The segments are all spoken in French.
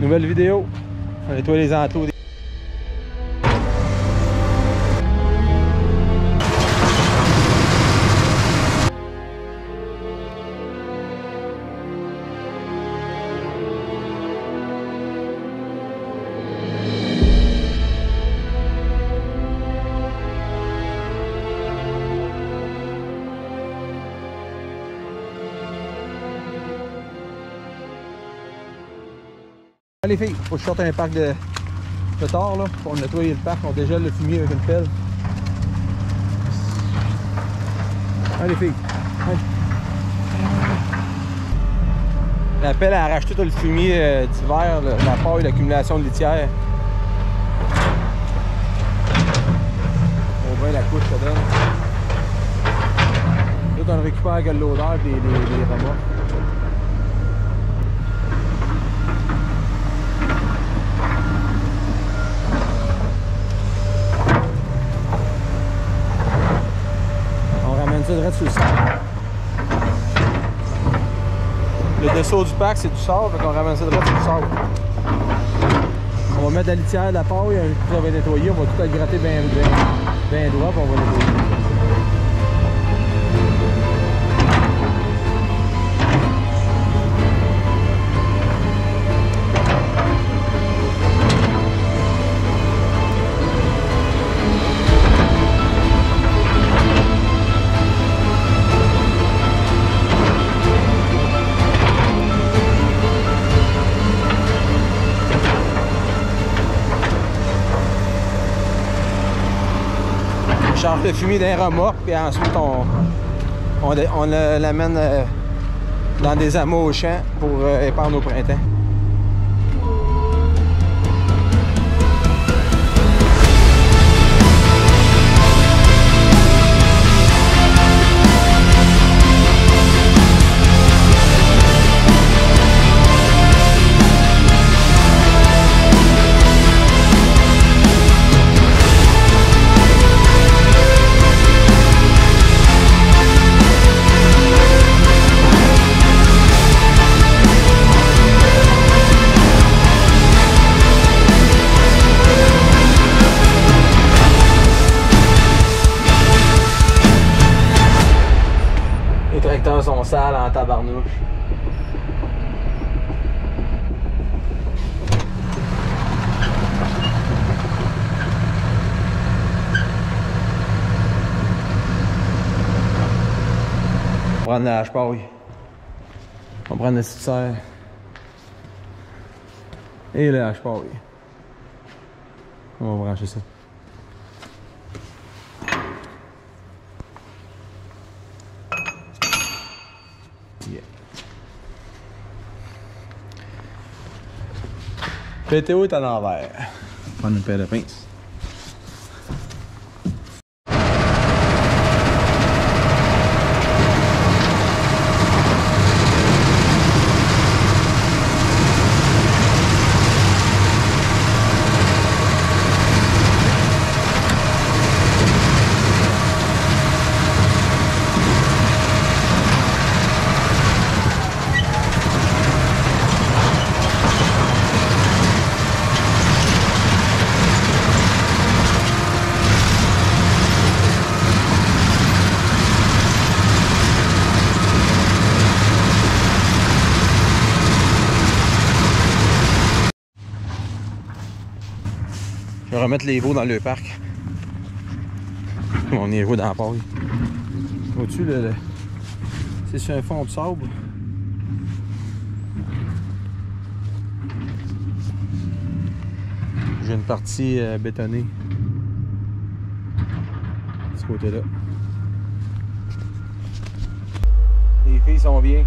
Nouvelle vidéo. On les enclos. Les filles, faut que je sorte un parc de, de tard là, pour nettoyer le parc. On dégèle le fumier avec une pelle. Allez filles. Allez. La pelle elle arrache tout le fumier euh, d'hiver, la paille, l'accumulation de litière. On voit la couche ça donne. Tout on récupère avec l'odeur et les, les, les remorques. On le dessous du parc, c'est du sable, donc on ramène ça direct sur le sable. On va mettre de la litière, la paille, ça va nettoyer, on va tout gratter bien bien, bien droit, puis on va nettoyer. Le fumier d'un remorque, puis ensuite on, on, le- l'amène euh, dans des amas au champ pour euh, épandre au printemps. Tabarnouche. On va prendre la hache-paille. On le petite serre. Et le hache-paille. On va brancher ça. PTO est à l'envers. Prendre une paire de. Je vais remettre les veaux dans le parc. On est dans la paille. Au-dessus, le- c'est sur un fond de sable. J'ai une partie euh, bétonnée. De ce côté-là. Les filles sont bien.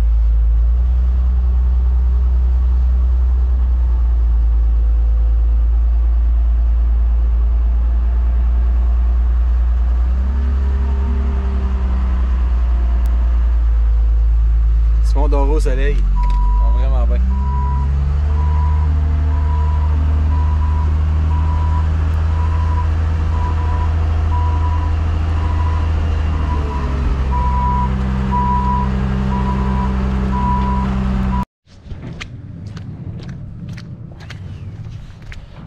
Simon dort au soleil. Sont vraiment bien.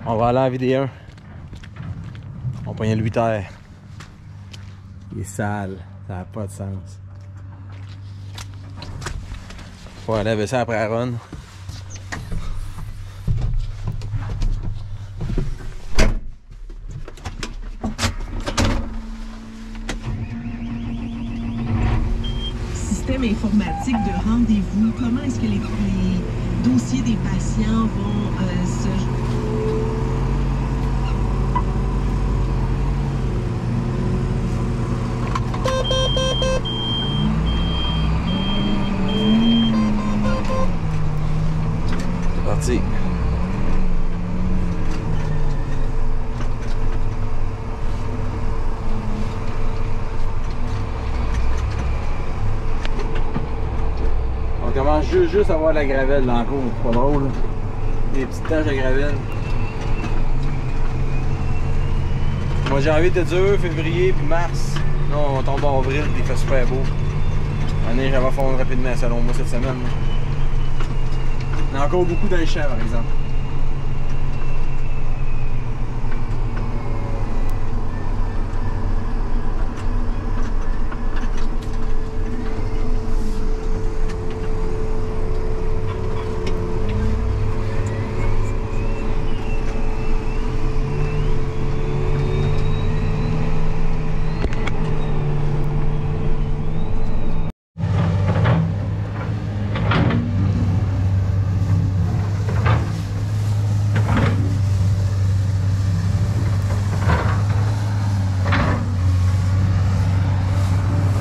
On va aller à la vidéo 1. On le 8 terre. Il est sale. Ça n'a pas de sens. Faut aller laver ça après la. Système informatique de rendez-vous, comment est-ce que les, les dossiers des patients vont euh, se C'est parti. On commence juste, juste à voir la gravelle dans le cours. Pas drôle. là. Des petites taches de gravelle. Moi janvier était dur, février puis mars. Là on tombe en avril il fait super beau. La neige va fondre rapidement selon moi cette semaine. Il y a encore beaucoup dans les champs par exemple.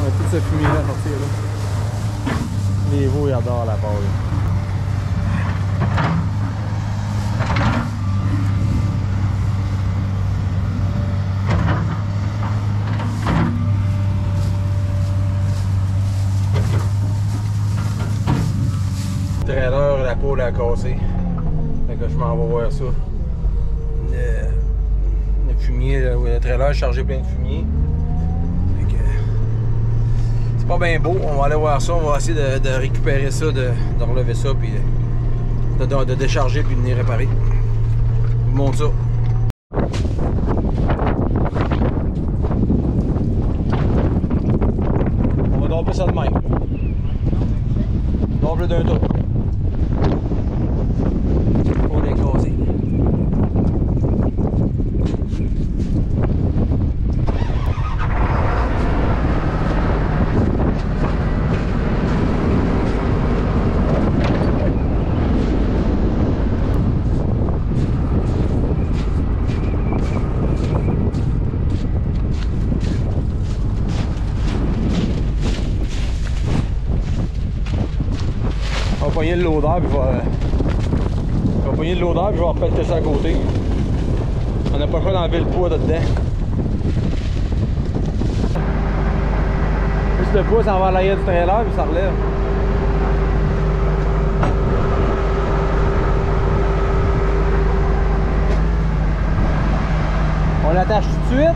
On a tout ce fumier-là à sortir là. Les veaux ils adorent la paille. Fait que je m'en vais voir ça. Le, le fumier, ouais, le trailer chargé plein de fumier. C'est pas bien beau. On va aller voir ça. On va essayer de, récupérer ça, de, relever ça, puis de décharger, puis de venir réparer. Je vous montre ça. On va doper ça de même. Double d'un tour. Pour l'écraser. On va pogner le loader puis va. On va pogner le loader puis je vais repéter ça à côté. On n'a pas le choix d'enlever le poids de dedans. Juste le poids, ça va à l'arrière du trailer puis ça relève. On l'attache tout de suite.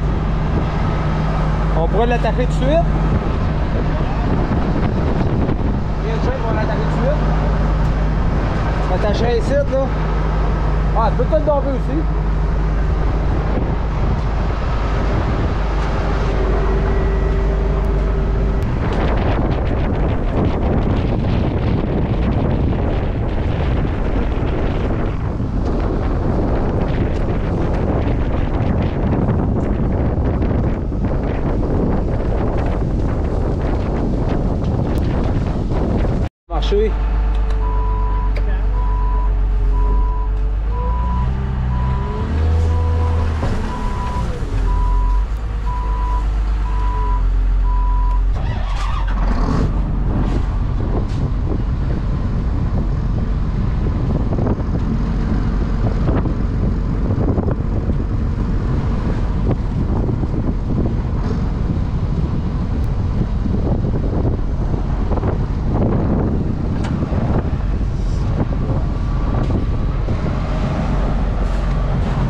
On pourrait l'attacher tout de suite. Viens de chaîne, on va l'attacher tout de suite. On l'attacherait ici, là. Ah, tu peux peut-être domper aussi. Marcher.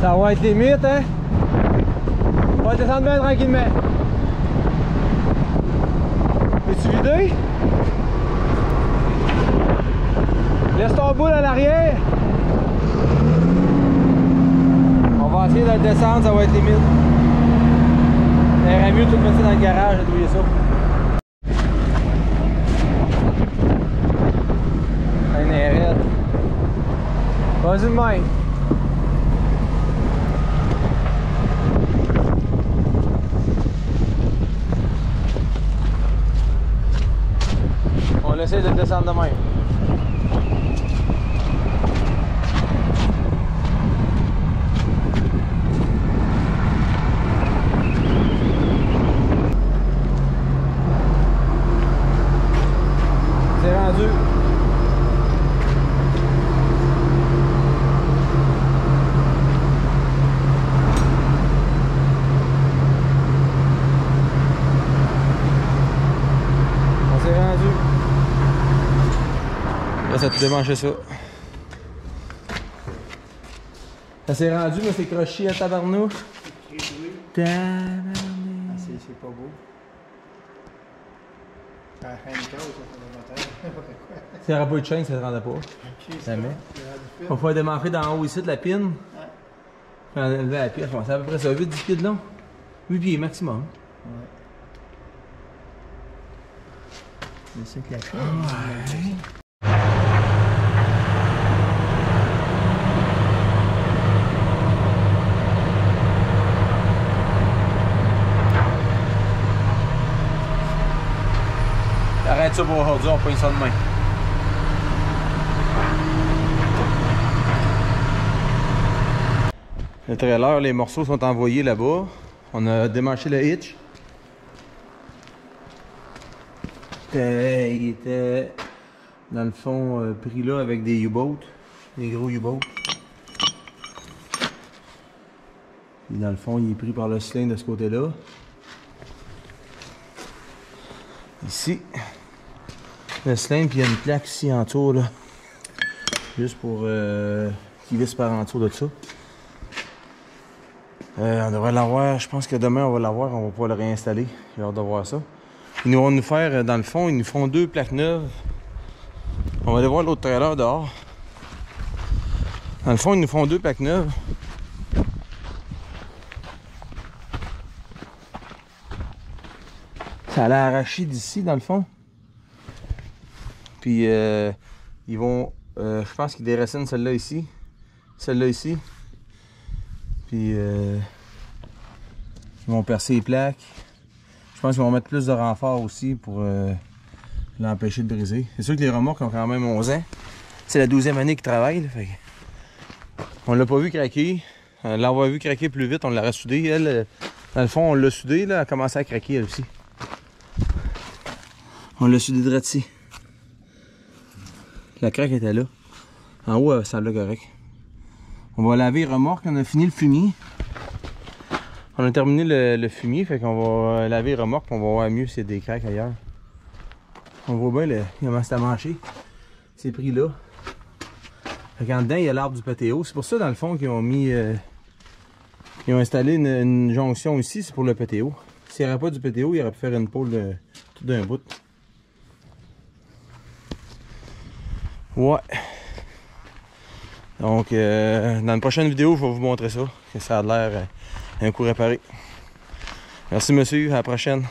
Ça va être limite, hein? On va descendre bien tranquillement. Es-tu vidé? Laisse ton boule à l'arrière. le descendre, ça va être limite. Il aurait mieux tout mettre dans le garage et douiller ça. Un. Vas-y de. On essaie de descendre de même. C'est rendu. On s'est rendu. Te démangeait ça. Ça s'est rendu, mais c'est croché à tabarnouche. Tabarnouche. Ah, c'est c'est pas beau. Ça a rien de ça, ça fait N'importe quoi? S'il n'y aurait pas eu de chaîne, ça ne se rendait pas. Ok, Ça met. c'est rendu fait. On va démarrer d'en haut ici de la pine. Ouais. Puis enlever la pile, c'est à peu près ça, 8-10 pieds de long. 8 pieds maximum. Ouais. C'est ça qu'il a fait. Arrête ça pour aujourd'hui, on. Le trailer, les morceaux sont envoyés là-bas. On a démanché le hitch. Il était dans le fond euh, pris là avec des U-boats, des gros U-boats. Dans le fond, il est pris par le cylindre de ce côté-là. Ici, le cylindre, puis il y a une plaque ici en tour là. Juste pour euh, qu'il visse par en dessous de ça. Euh, on devrait l'avoir, je pense que demain on va l'avoir, on va pouvoir le réinstaller. J'ai hâte de voir ça. Ils nous vont nous faire, euh, dans le fond, ils nous font deux plaques neuves. On va aller voir l'autre trailer dehors. Dans le fond, ils nous font deux plaques neuves. Ça allait arracher d'ici, dans le fond. Puis, euh, ils vont, euh, je pense qu'ils déracinent celle-là ici. Celle-là ici. Puis, euh, ils vont percer les plaques. Je pense qu'ils vont mettre plus de renfort aussi pour l'empêcher de briser. C'est sûr que les remorques ont quand même 11 ans. C'est la 12e année qu'ils travaillent. fait On l'a pas vu craquer. On l'a vu craquer plus vite, on l'a soudé. Elle, dans le fond, on l'a soudé, là, elle a commencé à craquer elle aussi. On l'a soudé de ici. La craque était là. En haut, euh, ça l'a correct. On va laver les remorques, on a fini le fumier. On a terminé le, fumier, fait qu'on va euh, laver les remorques, on va voir mieux s'il y a des craques ailleurs. On voit bien il commence à mancher. C'est pris là. Fait qu'en dedans, il y a l'arbre du PTO. C'est pour ça, dans le fond, qu'ils ont mis. euh, ils ont installé une, jonction ici, c'est pour le PTO. S'il n'y avait pas du PTO, il aurait pu faire une pôle tout d'un bout. Ouais. Donc, euh, dans une prochaine vidéo, je vais vous montrer ça. Que ça a l'air euh, un coup réparé. Merci, monsieur. À la prochaine.